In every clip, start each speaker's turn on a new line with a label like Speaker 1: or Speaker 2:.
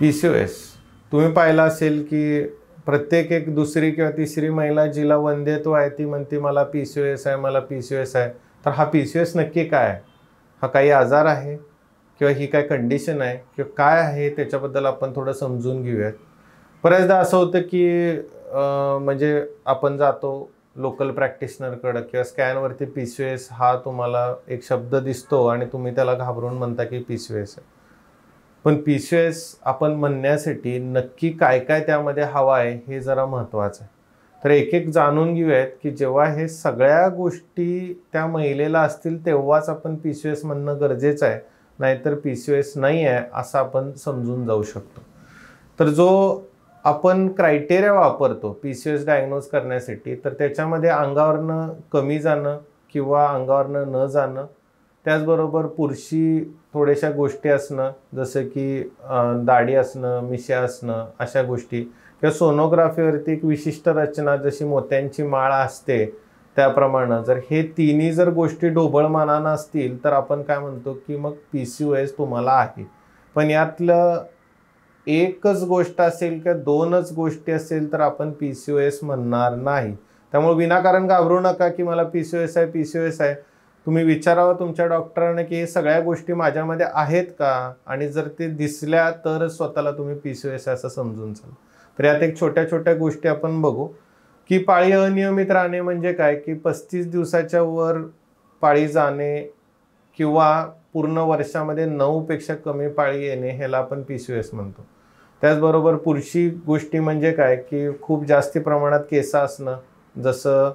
Speaker 1: P C O S तुम्ही पाहिलं असेल की प्रत्येक एक दुसरी किंवा तिसरी महिला जिला वंदेत्व आहे ती म्हणते मला पी सी ओ एस आहे मला पी सी ओ एस आहे. तर हा पी सी ओ एस नक्की काय आहे? हा काही आजार आहे? किंवा ही काय कंडिशन आहे? किंवा काय आहे? त्याच्याबद्दल आपण थोडं समजून घेऊयात. बऱ्याचदा असं होतं की म्हणजे आपण जातो लोकल प्रॅक्टिशनरकडं किंवा स्कॅनवरती पी सी ओ एस हा तुम्हाला एक शब्द दिसतो आणि तुम्ही त्याला घाबरून म्हणता की पी सी ओ एस आहे. पण पी सी एस आपण म्हणण्यासाठी नक्की काय काय त्यामध्ये हवं आहे हे जरा महत्त्वाचं आहे. तर एक एक जाणून घेऊयात की जेव्हा हे सगळ्या गोष्टी त्या महिलेला असतील तेव्हाच आपण पी सी एस म्हणणं गरजेचं आहे. नाहीतर पी सी एस नाही आहे असं आपण समजून जाऊ शकतो. तर जो आपण क्रायटेरिया वापरतो पी सी एस डायग्नोज करण्यासाठी तर त्याच्यामध्ये अंगावरनं कमी जाणं किंवा अंगावरनं न जाणं त्याचबरोबर पुरुषी थोड्याशा गोष्टी असणं जसं की दाढी असणं मिश्या असणं अशा गोष्टी. किंवा सोनोग्राफीवरती एक विशिष्ट रचना जशी मोत्यांची माळ असते त्याप्रमाणे. जर हे तिन्ही जर गोष्टी ढोबळमानानं असतील तर आपण काय म्हणतो की मग पी सी ओ एस तुम्हाला आहे. पण यातलं एकच गोष्ट असेल किंवा दोनच गोष्टी असेल तर आपण पी सी ओ एस म्हणणार नाही. त्यामुळे विनाकारण घाबरू नका की मला पी सी ओ एस आहे पी सी ओ एस आहे. तुम्ही विचारावं तुमच्या डॉक्टरांना की हे सगळ्या गोष्टी माझ्यामध्ये आहेत का? आणि जर ते दिसल्या तर स्वतःला तुम्ही पी सी एस असं समजून चाल. तर यात एक छोट्या छोट्या गोष्टी आपण बघू. की पाळी अनियमित राहणे म्हणजे काय? की पस्तीस दिवसाच्या वर पाळी जाणे किंवा पूर्ण वर्षामध्ये नऊपेक्षा कमी पाळी येणे ह्याला आपण पी सी एस म्हणतो. त्याचबरोबर पुरुषी गोष्टी म्हणजे काय? की खूप जास्ती प्रमाणात केस असणं जसं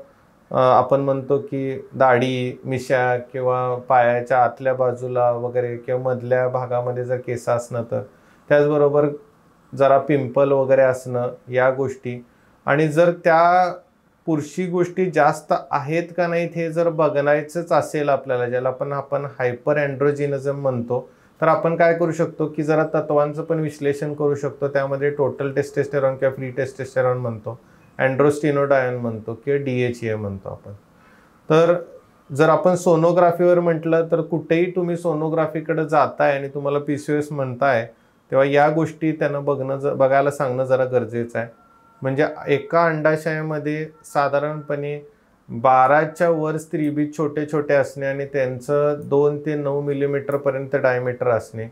Speaker 1: आपण म्हणतो की दाढी मिशा किंवा पायाच्या आतल्या बाजूला वगैरे किंवा मधल्या भागामध्ये जर केस असणं तर. त्याचबरोबर जरा पिंपल वगैरे असणं या गोष्टी. आणि जर त्या पुरुषी गोष्टी जास्त आहेत का नाहीत हे जर बघायचंच असेल आपल्याला ज्याला पण आपण हायपर अँड्रोजिनिझम म्हणतो तर आपण काय करू शकतो की जरा तत्वांचं पण विश्लेषण करू शकतो. त्यामध्ये टोटल टेस्टेस्टेरॉन किंवा फ्री टेस्टेस्टेरॉन म्हणतो. अँड्रोस्टिनोडायन म्हणतो किंवा डी एच ए म्हणतो आपण. तर जर आपण सोनोग्राफीवर म्हटलं तर कुठेही तुम्ही सोनोग्राफीकडे जाताय आणि तुम्हाला पी सी एस म्हणताय तेव्हा या गोष्टी त्यांना बघणं ज बघायला सांगणं जरा गरजेचं आहे. म्हणजे एका अंडाशयामध्ये साधारणपणे बाराच्या वर स्त्रीबीज छोटे छोटे असणे आणि त्यांचं दोन ते नऊ मिलीमीटरपर्यंत डायमीटर असणे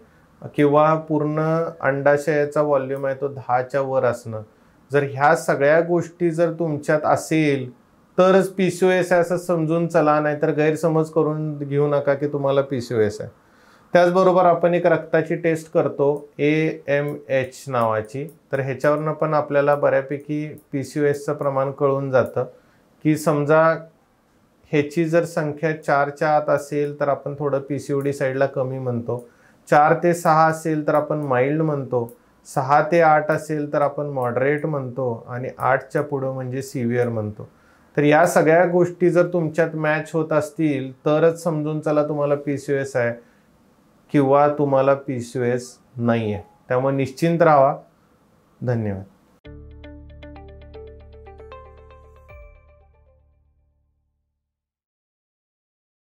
Speaker 1: किंवा पूर्ण अंडाशयाचा व्हॉल्यूम आहे तो दहाच्या वर असणं जर ह्या सगळ्या गोष्टी जर तुमच्यात असेल तरच पी सी ओ एस आहे असं समजून चला नाही तर गैरसमज करून घेऊ नका की तुम्हाला पी सी ओ एस आहे. त्याचबरोबर आपण एक रक्ताची टेस्ट करतो ए एम एच नावाची. तर ह्याच्यावरनं पण आपल्याला बऱ्यापैकी पी सी ओ एसचं प्रमाण कळून जातं. की समजा ह्याची जर संख्या चारच्या आत असेल तर आपण थोडं पी सी ओ डी साईडला कमी म्हणतो. चार ते सहा असेल तर आपण माइल्ड म्हणतो. सहा ते आठ असेल तर आपण मॉडरेट म्हणतो आणि आठच्या पुढं म्हणजे सिव्हिअर म्हणतो. तर या सगळ्या गोष्टी जर तुमच्यात मॅच होत असतील तरच समजून चला तुम्हाला पी सी एस आहे किंवा तुम्हाला पी सी एस नाही आहे त्यामुळे निश्चिंत राहा. धन्यवाद.